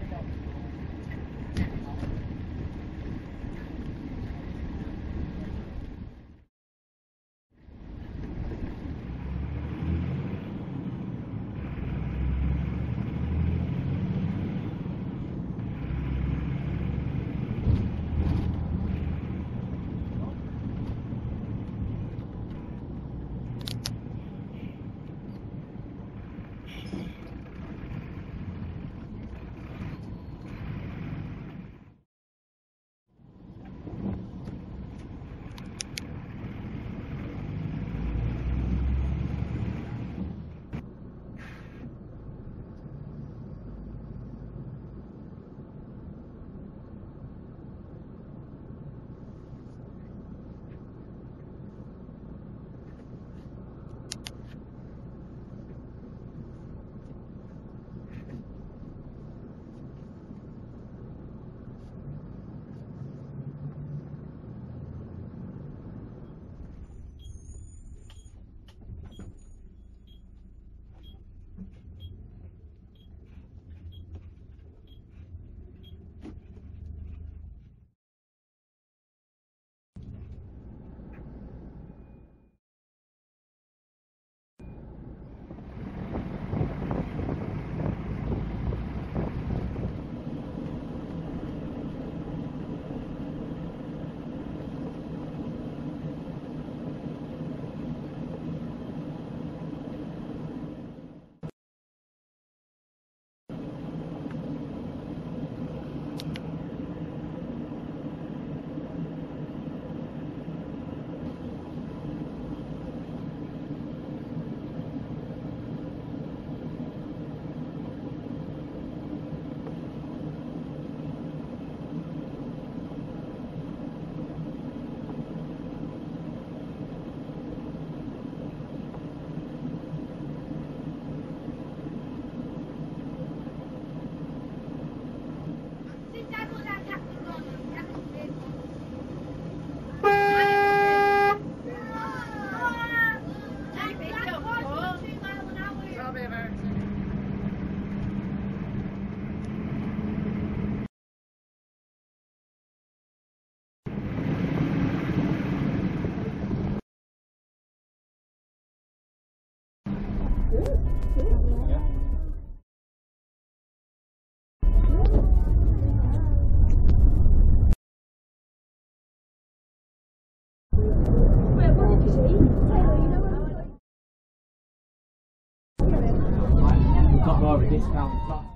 Thank you. You've got more of a discount.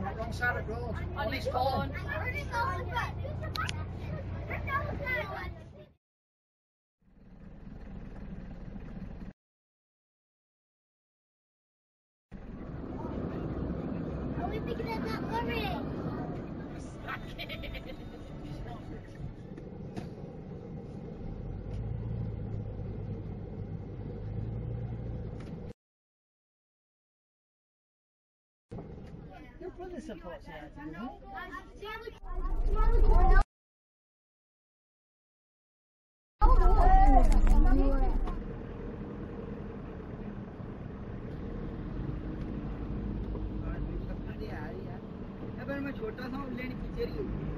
wrong side of the road. On his phone. Are we picking up that lorry? really supports the छोटा सा लेने पीछे रही होगी